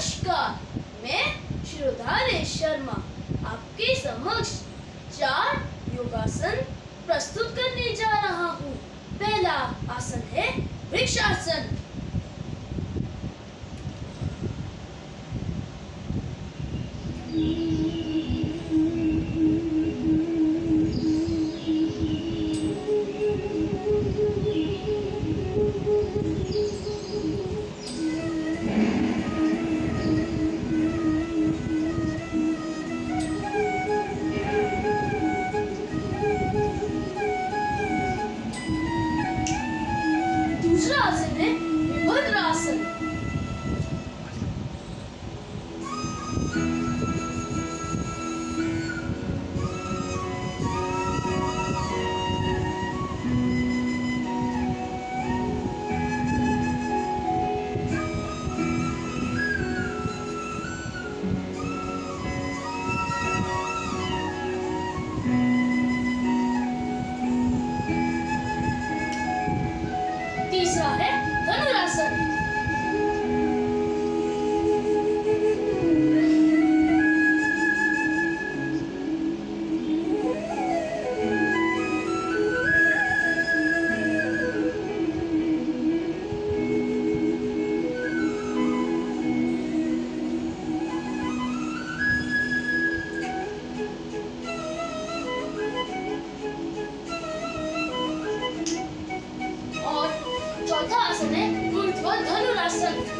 नमस्कार मैं श्रोधारे शर्मा आपके समक्ष चार योगासन प्रस्तुत करने जा रहा हूँ। पहला आसन है वृक्षासन। Budrasana. Budrasana. Lisa. चौथा धनुरासन